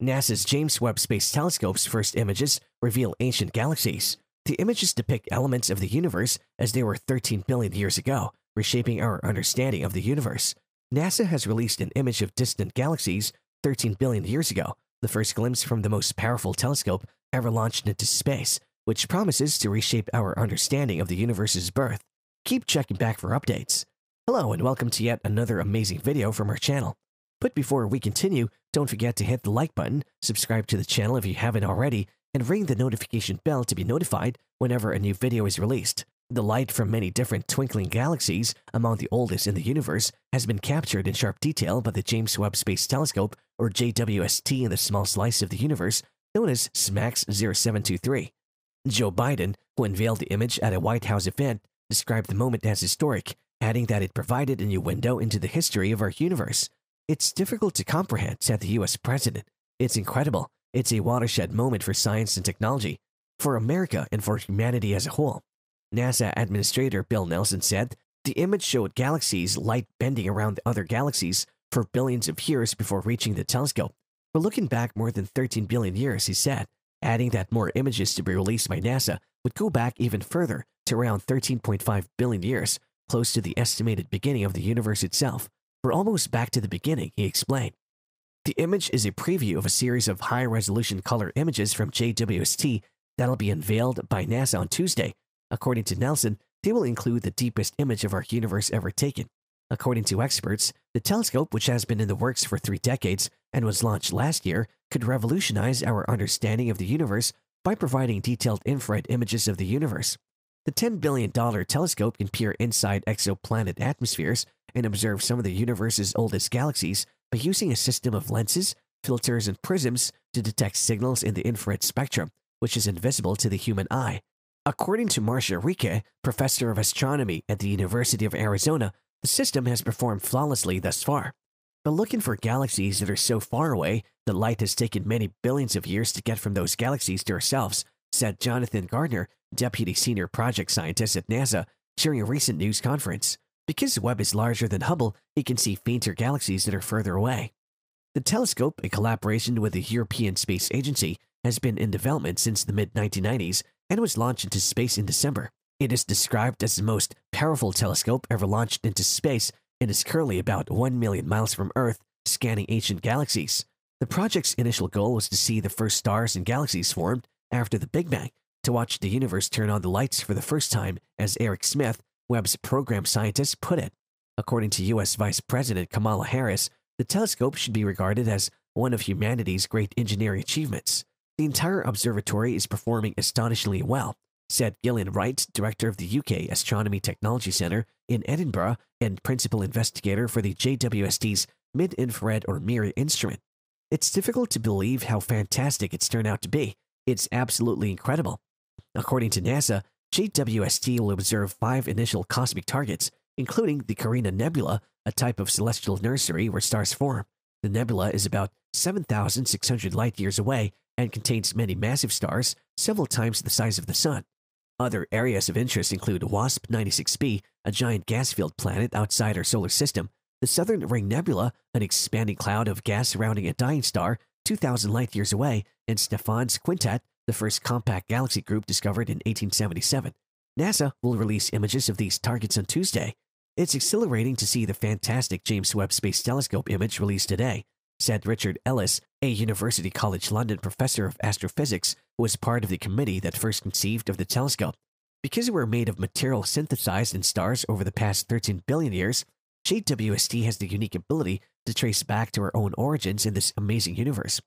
NASA's James Webb Space Telescope's first images reveal ancient galaxies. The images depict elements of the universe as they were 13 billion years ago, reshaping our understanding of the universe. NASA has released an image of distant galaxies 13 billion years ago, the first glimpse from the most powerful telescope ever launched into space, which promises to reshape our understanding of the universe's birth. Keep checking back for updates. Hello and welcome to yet another amazing video from our channel. But before we continue, don't forget to hit the like button, subscribe to the channel if you haven't already, and ring the notification bell to be notified whenever a new video is released. The light from many different twinkling galaxies, among the oldest in the universe, has been captured in sharp detail by the James Webb Space Telescope, or JWST, in the small slice of the universe known as SMACS 0723. Joe Biden, who unveiled the image at a White House event, described the moment as historic, adding that it provided a new window into the history of our universe. It's difficult to comprehend, said the US president. It's incredible. It's a watershed moment for science and technology, for America and for humanity as a whole. NASA Administrator Bill Nelson said the image showed galaxies light bending around other galaxies for billions of years before reaching the telescope. We're looking back more than 13 billion years, he said, adding that more images to be released by NASA would go back even further to around 13.5 billion years, close to the estimated beginning of the universe itself. We're almost back to the beginning, he explained. The image is a preview of a series of high resolution color images from JWST that'll be unveiled by NASA on Tuesday. According to Nelson, they will include the deepest image of our universe ever taken. According to experts, the telescope, which has been in the works for three decades and was launched last year, could revolutionize our understanding of the universe by providing detailed infrared images of the universe. The $10 billion telescope can peer inside exoplanet atmospheres and observe some of the universe's oldest galaxies by using a system of lenses, filters, and prisms to detect signals in the infrared spectrum, which is invisible to the human eye. According to Marcia Rieke, professor of astronomy at the University of Arizona, the system has performed flawlessly thus far. But looking for galaxies that are so far away that light has taken many billions of years to get from those galaxies to ourselves, said Jonathan Gardner, deputy senior project scientist at NASA, during a recent news conference. Because the Webb is larger than Hubble, he can see fainter galaxies that are further away. The telescope, a collaboration with the European Space Agency, has been in development since the mid 1990s and was launched into space in December. It is described as the most powerful telescope ever launched into space and is currently about 1 million miles from Earth, scanning ancient galaxies. The project's initial goal was to see the first stars and galaxies formed after the Big Bang, to watch the universe turn on the lights for the first time, as Eric Smith, Webb's program scientist, put it. According to U.S. Vice President Kamala Harris, the telescope should be regarded as one of humanity's great engineering achievements. The entire observatory is performing astonishingly well, said Gillian Wright, director of the UK Astronomy Technology Centre in Edinburgh and principal investigator for the JWST's mid infrared or MIRI instrument. It's difficult to believe how fantastic it's turned out to be. It's absolutely incredible. According to NASA, JWST will observe five initial cosmic targets, including the Carina Nebula, a type of celestial nursery where stars form. The nebula is about 7,600 light years away and contains many massive stars, several times the size of the Sun. Other areas of interest include WASP 96b, a giant gas filled planet outside our solar system, the Southern Ring Nebula, an expanding cloud of gas surrounding a dying star 2,000 light years away, and Stephan's Quintet, the first compact galaxy group discovered in 1877. NASA will release images of these targets on Tuesday. It's exhilarating to see the fantastic James Webb Space Telescope image released today, said Richard Ellis, a University College London professor of astrophysics who was part of the committee that first conceived of the telescope. Because we're made of material synthesized in stars over the past 13 billion years, JWST has the unique ability to trace back to our own origins in this amazing universe.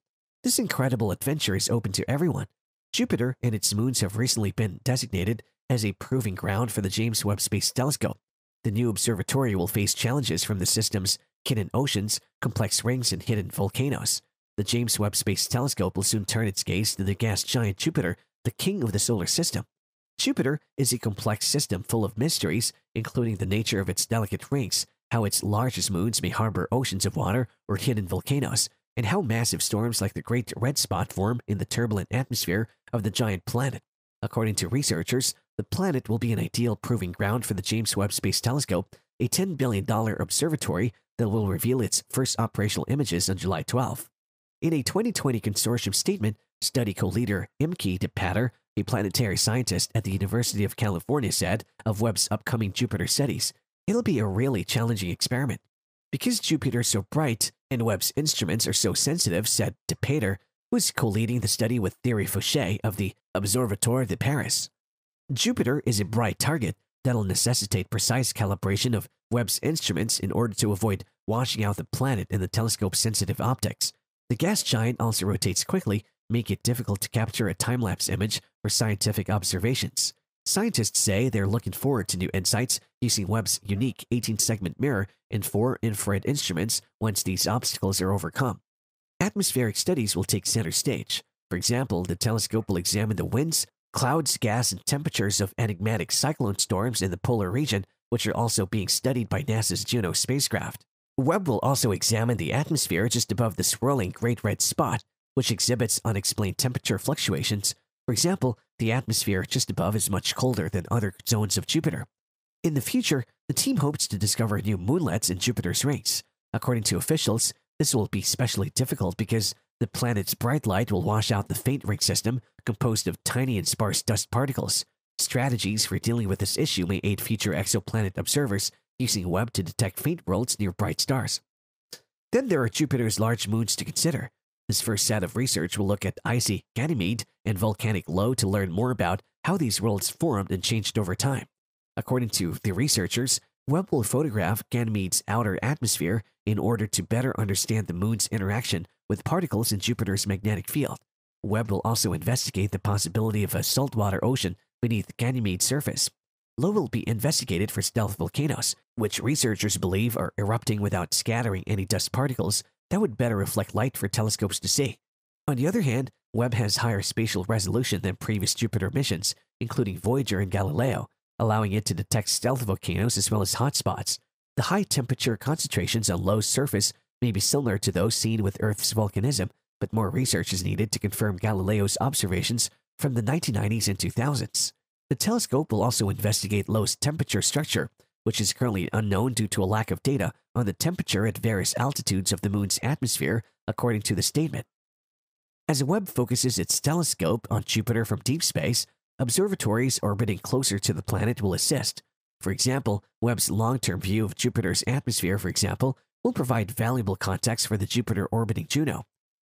This incredible adventure is open to everyone, Jupiter and its moons have recently been designated as a proving ground for the James Webb Space Telescope. The new observatory will face challenges from the system's hidden oceans, complex rings, and hidden volcanoes. The James Webb Space Telescope will soon turn its gaze to the gas giant Jupiter, the king of the solar system. Jupiter is a complex system full of mysteries, including the nature of its delicate rings, how its largest moons may harbor oceans of water or hidden volcanoes, and how massive storms like the Great Red Spot form in the turbulent atmosphere of the giant planet. According to researchers, the planet will be an ideal proving ground for the James Webb Space Telescope, a $10 billion observatory that will reveal its first operational images on July 12. In a 2020 consortium statement, study co-leader Imke de Pater, a planetary scientist at the University of California, said of Webb's upcoming Jupiter studies, it'll be a really challenging experiment. Because Jupiter is so bright and Webb's instruments are so sensitive, said de Is co-leading the study with Thierry Fouchet of the Observatoire de Paris. Jupiter is a bright target that'll necessitate precise calibration of Webb's instruments in order to avoid washing out the planet in the telescope's sensitive optics. The gas giant also rotates quickly, making it difficult to capture a time-lapse image for scientific observations. Scientists say they're looking forward to new insights using Webb's unique 18-segment mirror and four infrared instruments once these obstacles are overcome. Atmospheric studies will take center stage. For example, the telescope will examine the winds, clouds, gas, and temperatures of enigmatic cyclone storms in the polar region, which are also being studied by NASA's Juno spacecraft. Webb will also examine the atmosphere just above the swirling Great Red Spot, which exhibits unexplained temperature fluctuations. For example, the atmosphere just above is much colder than other zones of Jupiter. In the future, the team hopes to discover new moonlets in Jupiter's rings. According to officials, this will be especially difficult because the planet's bright light will wash out the faint ring system composed of tiny and sparse dust particles. Strategies for dealing with this issue may aid future exoplanet observers using Webb to detect faint worlds near bright stars. Then there are Jupiter's large moons to consider. This first set of research will look at icy Ganymede and volcanic Io to learn more about how these worlds formed and changed over time. According to the researchers, Webb will photograph Ganymede's outer atmosphere in order to better understand the moon's interaction with particles in Jupiter's magnetic field. Webb will also investigate the possibility of a saltwater ocean beneath Ganymede's surface. Low will be investigated for stealth volcanoes, which researchers believe are erupting without scattering any dust particles that would better reflect light for telescopes to see. On the other hand, Webb has higher spatial resolution than previous Jupiter missions, including Voyager and Galileo, allowing it to detect stealth volcanoes as well as hotspots. The high temperature concentrations on Io's surface may be similar to those seen with Earth's volcanism, but more research is needed to confirm Galileo's observations from the 1990s and 2000s. The telescope will also investigate Io's temperature structure, which is currently unknown due to a lack of data on the temperature at various altitudes of the moon's atmosphere, according to the statement. As the Webb focuses its telescope on Jupiter from deep space, observatories orbiting closer to the planet will assist. For example, Webb's long-term view of Jupiter's atmosphere, for example, will provide valuable context for the Jupiter orbiting Juno.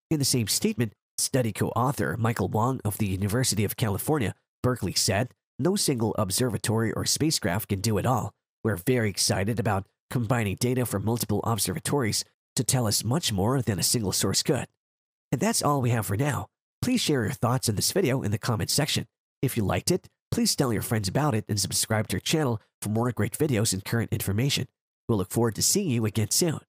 In the same statement, study co-author Michael Wong of the University of California, Berkeley said, no single observatory or spacecraft can do it all. We're very excited about combining data from multiple observatories to tell us much more than a single source could. And that's all we have for now. Please share your thoughts on this video in the comments section. If you liked it, please tell your friends about it and subscribe to our channel for more great videos and current information. We'll look forward to seeing you again soon.